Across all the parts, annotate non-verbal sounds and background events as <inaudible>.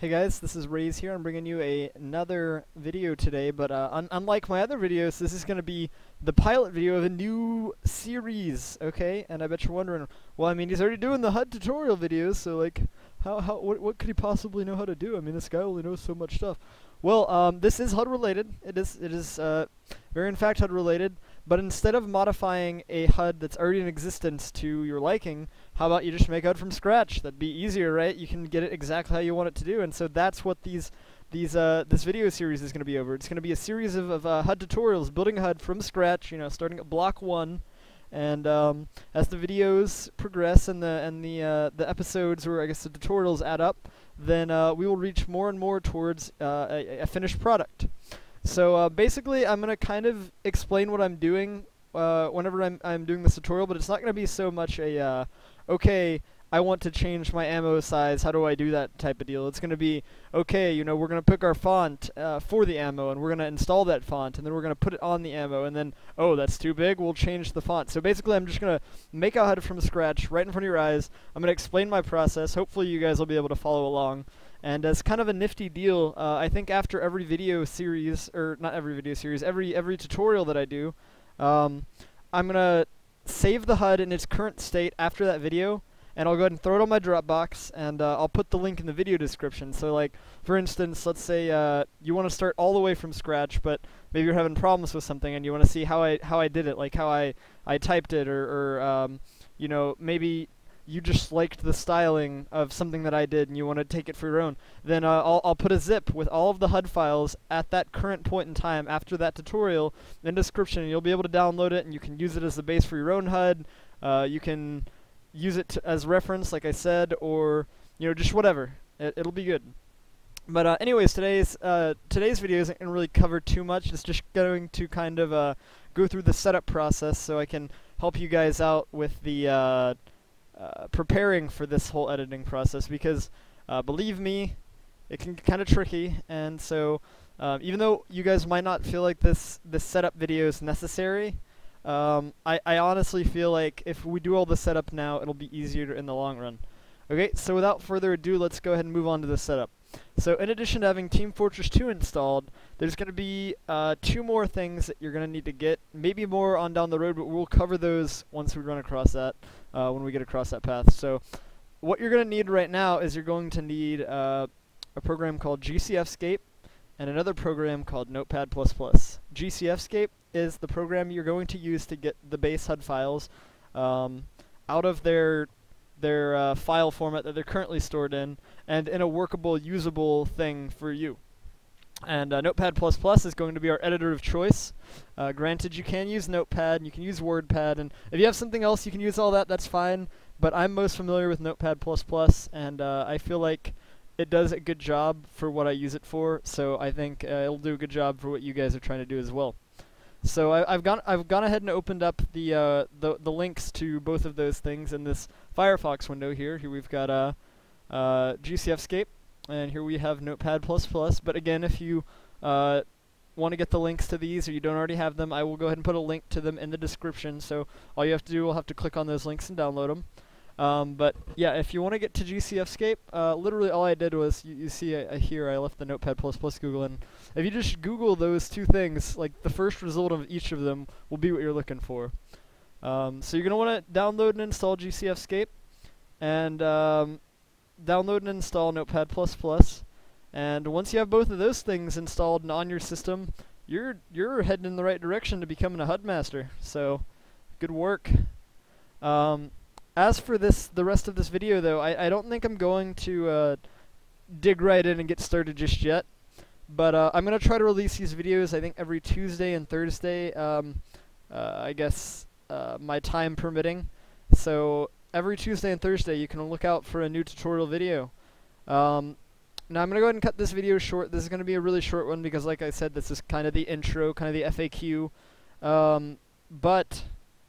Hey guys, this is Rays here. I'm bringing you a, another video today, but uh, un unlike my other videos, this is going to be the pilot video of a new series, okay? And I bet you're wondering, well, I mean, he's already doing the HUD tutorial videos, so like, how, how, what, what could he possibly know how to do? I mean, this guy only knows so much stuff. Well, um, this is HUD related. It is, it is uh, very in fact HUD related. But instead of modifying a HUD that's already in existence to your liking, how about you just make HUD from scratch? That'd be easier, right? You can get it exactly how you want it to do. And so that's what these these uh, this video series is going to be over. It's going to be a series of, of uh, HUD tutorials, building HUD from scratch. You know, starting at block one, and um, as the videos progress and the and the uh, the episodes or I guess the tutorials add up, then uh, we will reach more and more towards uh, a, a finished product. So uh, basically, I'm gonna kind of explain what I'm doing whenever I'm I'm doing this tutorial, but it's not gonna be so much a okay. I want to change my ammo size. How do I do that type of deal? It's going to be okay. You know, we're going to pick our font uh, for the ammo, and we're going to install that font, and then we're going to put it on the ammo, and then oh, that's too big. We'll change the font. So basically, I'm just going to make a HUD from scratch, right in front of your eyes. I'm going to explain my process. Hopefully, you guys will be able to follow along. And as kind of a nifty deal, uh, I think after every video series, or not every video series, every every tutorial that I do, um, I'm gonna save the HUD in its current state after that video, and I'll go ahead and throw it on my Dropbox, and uh, I'll put the link in the video description. So, like, for instance, let's say uh, you want to start all the way from scratch, but maybe you're having problems with something, and you want to see how I how I did it, like how I I typed it, or, or um, you know, maybe you just liked the styling of something that I did and you want to take it for your own, then uh, I'll, I'll put a zip with all of the HUD files at that current point in time after that tutorial in description. You'll be able to download it and you can use it as the base for your own HUD. Uh, you can use it as reference, like I said, or you know just whatever. It, will be good. But uh, anyways, today's uh, today's video isn't to really cover too much. It's just going to kind of uh, go through the setup process so I can help you guys out with the uh, preparing for this whole editing process because uh, believe me, it can get kind of tricky. And so, uh, even though you guys might not feel like this this setup video is necessary, um, I I honestly feel like if we do all the setup now, it'll be easier in the long run. Okay, so without further ado, let's go ahead and move on to the setup. So in addition to having Team Fortress 2 installed, there's going to be uh, two more things that you're going to need to get. Maybe more on down the road, but we'll cover those once we run across that, uh, when we get across that path. So what you're going to need right now is you're going to need uh, a program called GCFScape and another program called Notepad++. GCFScape is the program you're going to use to get the base HUD files um, out of their their uh, file format that they're currently stored in and in a workable, usable thing for you. And uh, Notepad++ is going to be our editor of choice. Uh, granted, you can use Notepad, and you can use WordPad, and if you have something else you can use all that, that's fine. But I'm most familiar with Notepad++, and uh, I feel like it does a good job for what I use it for, so I think uh, it'll do a good job for what you guys are trying to do as well. So I, have gone I've gone ahead and opened up the uh, the the links to both of those things in this Firefox window here. Here we've got uh, uh, GCFScape, and here we have Notepad++. But again, if you uh, want to get the links to these or you don't already have them, I will go ahead and put a link to them in the description. So all you have to do will have to click on those links and download them. Um, but yeah, if you want to get to GCFScape, uh, literally all I did was, you, you see uh, here I left the Notepad++ Google, and if you just Google those two things, like the first result of each of them will be what you're looking for. Um, so you're going to want to download and install GCFScape, and um, download and install Notepad++. And once you have both of those things installed and on your system, you're you're heading in the right direction to becoming a HUD master. So, good work. Um, as for this, the rest of this video, though, I, I don't think I'm going to uh, dig right in and get started just yet. But uh, I'm going to try to release these videos, I think, every Tuesday and Thursday, um, uh, I guess uh, my time permitting. So every Tuesday and Thursday, you can look out for a new tutorial video. Um, now I'm going to go ahead and cut this video short. This is going to be a really short one because, like I said, this is kind of the intro, kind of the FAQ. Um, but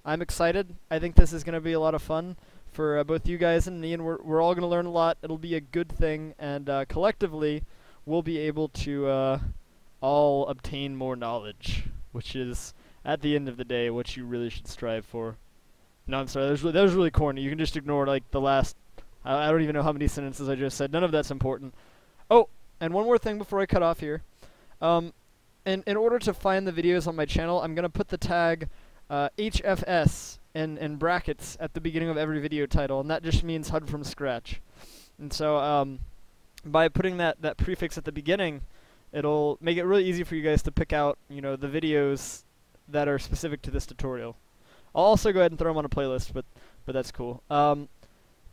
I'm excited. I think this is going to be a lot of fun for uh, both you guys and me, and we're, we're all going to learn a lot. It'll be a good thing, and uh, collectively, we'll be able to uh, all obtain more knowledge, which is, at the end of the day, what you really should strive for. No, I'm sorry, that was, really, that was really corny. You can just ignore, like, the last, I, I don't even know how many sentences I just said. None of that's important. Oh, and one more thing before I cut off here. Um, in, in order to find the videos on my channel, I'm going to put the tag uh, HFS in, in brackets at the beginning of every video title, and that just means HUD from scratch. And so um, by putting that, that prefix at the beginning, it'll make it really easy for you guys to pick out, you know, the videos that are specific to this tutorial. I'll also go ahead and throw them on a playlist, but but that's cool. Um,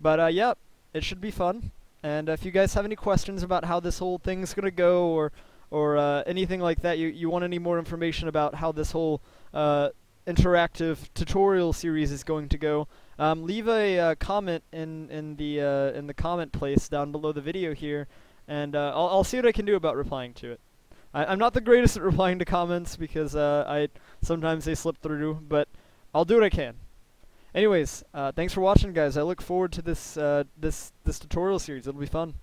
but uh, yeah, it should be fun. And if you guys have any questions about how this whole thing's gonna go, or or uh, anything like that, you you want any more information about how this whole uh, interactive tutorial series is going to go, um, leave a uh, comment in in the uh, in the comment place down below the video here, and uh, I'll I'll see what I can do about replying to it. I, am not the greatest at <laughs> replying to comments because uh, I sometimes they slip through, but I'll do what I can. Anyways, uh, thanks for watching, guys. I look forward to this uh, this this tutorial series. It'll be fun.